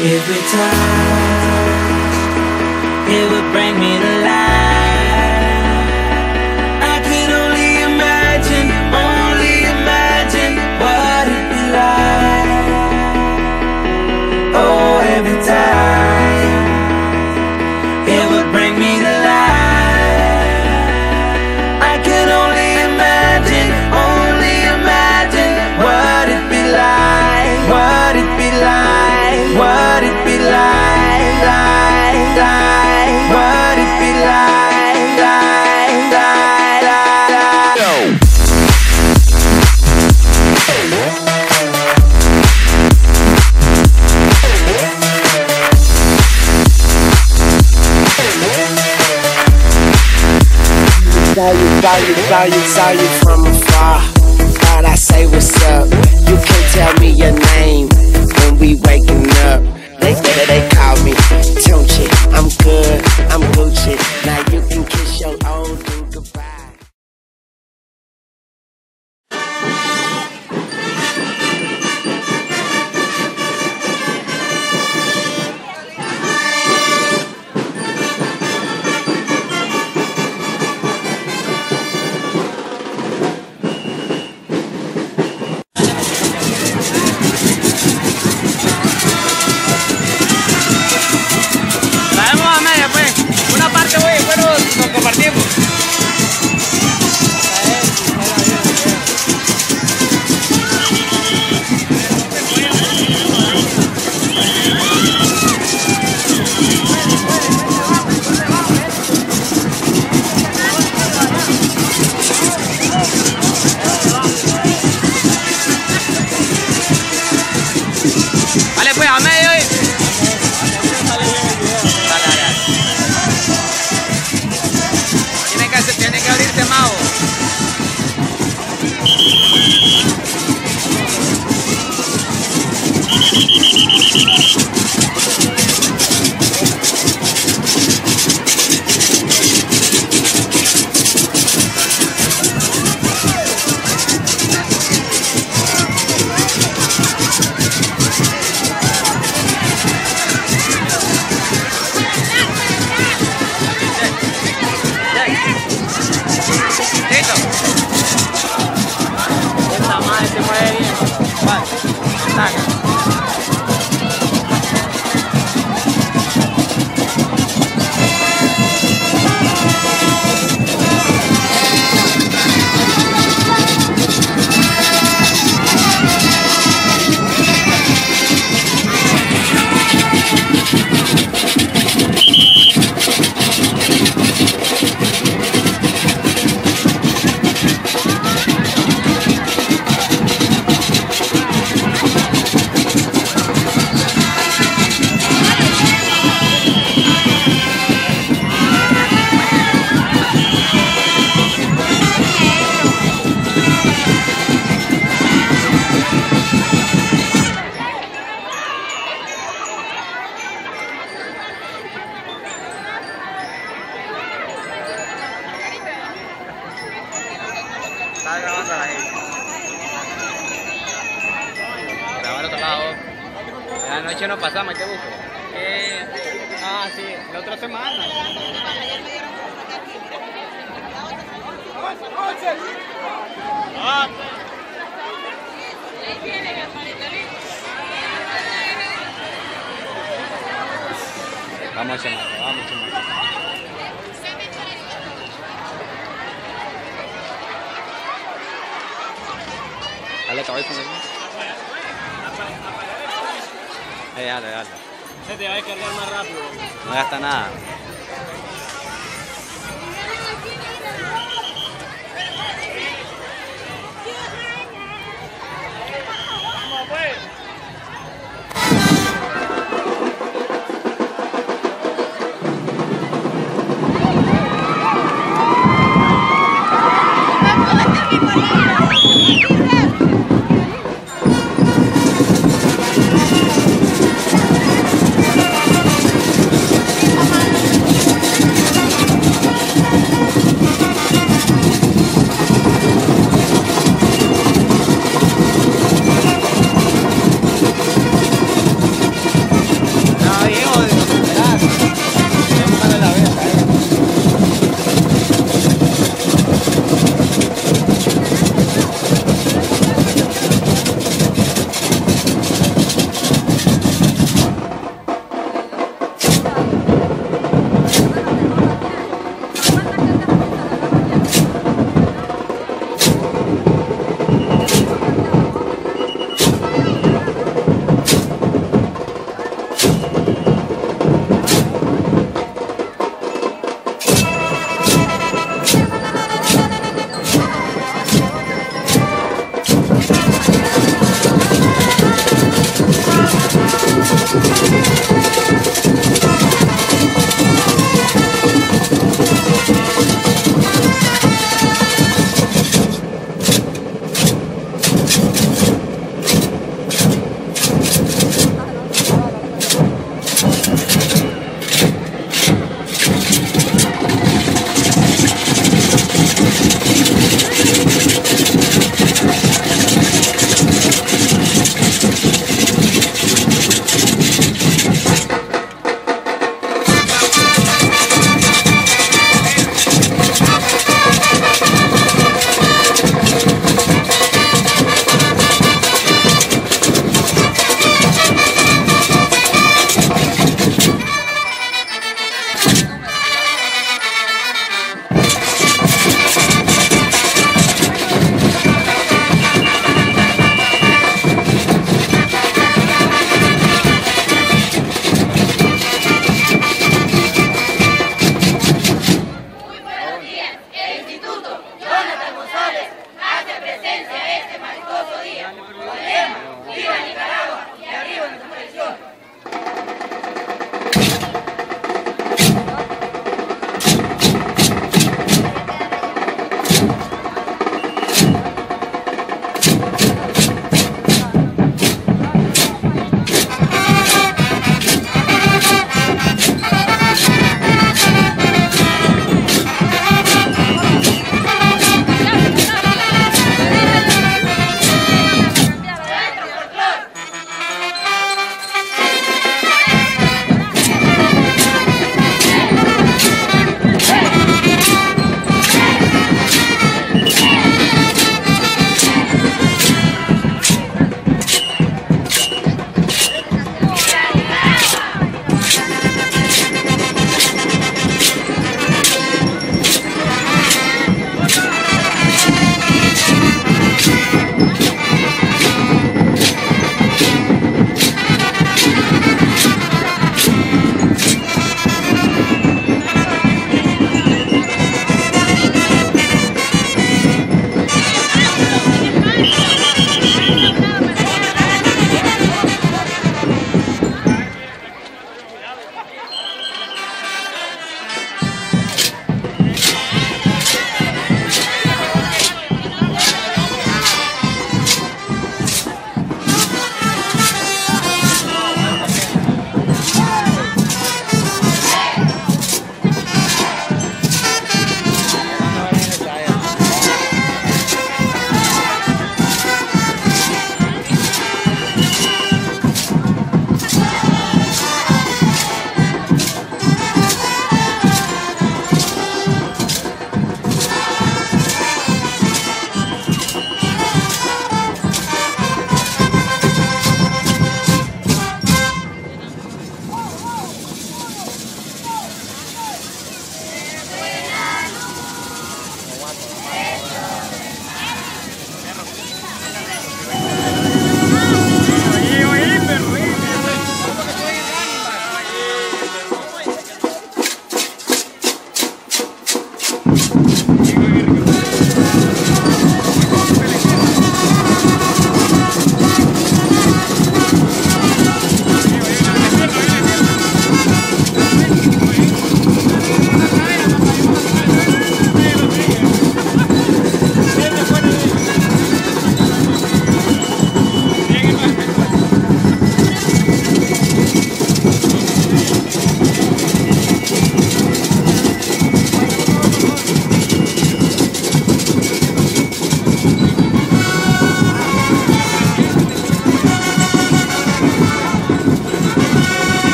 Every time. It would bring me to Saw you, saw you, saw you, from afar. Thought I say what's up. You can't tell me your name when we waking up. Está grabando la noche no pasamos, ¿qué busco? Eh, ah, sí, la otra semana. Ah, Vamos a chamaco, vamos chamaco. Dale cabeza, ¿no? Eh, dale, dale. Se te va a descargar más rápido. No gasta nada. Thank よいしょ!